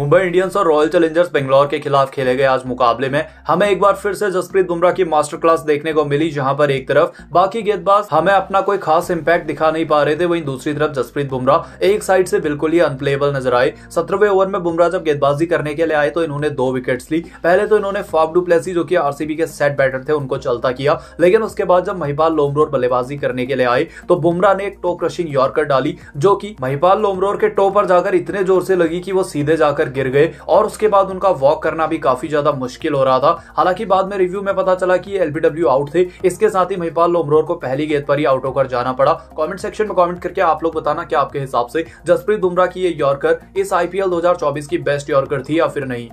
Mumbai Indians और royal Challengers Bangalore के खिलाफ खेले गए आज मुकाबले में हमें एक बार फिर से जसप्रीत बुमराह की मास्टर क्लास देखने को मिली, जहाँ पर एक तरफ़ बाकी गेंदबाज हमें अपना कोई खास इंपैक्ट दिखा नहीं पा रहे थे, वहीं दूसरी तरफ़ जसप्रीत बुमराह एक साइड से बिल्कुल ही अनप्लेबल नज़र आए। सत्रहवें ओवर में बुमराह जब गेंदबाजी करने के लिए आए तो इन्होंने दो विकेट्स ली। पहले तो इन्होंने फाफ डुप्लेसी जो कि आरसीबी के सेट बैटर थे, उनको चलता किया, लेकिन उसके बाद जब महिपाल लोमरोर बल्लेबाजी करने के लिए आए तो बुमराह ने एक टो क्रशिंग यॉर्कर डाली, जो की महिपाल लोमरोर के टो पर जाकर इतने ज़ोर से लगी की वो सीधे जाकर गिर गए और उसके बाद उनका वॉक करना भी काफ़ी ज़्यादा मुश्किल हो रहा था। हालाँकि बाद में रिव्यू में पता चला कि एलबीडब्ल्यू आउट थे। इसके साथ ही महिपाल लोमरोर को पहली गेंद पर ही आउट होकर जाना पड़ा। कमेंट सेक्शन में कमेंट करके आप लोग बताना क्या आपके हिसाब से। जसप्रीत बुमराह की ये यॉर्कर इस आईपीएल 2024 की बेस्ट यॉर्कर थी या फिर नहीं?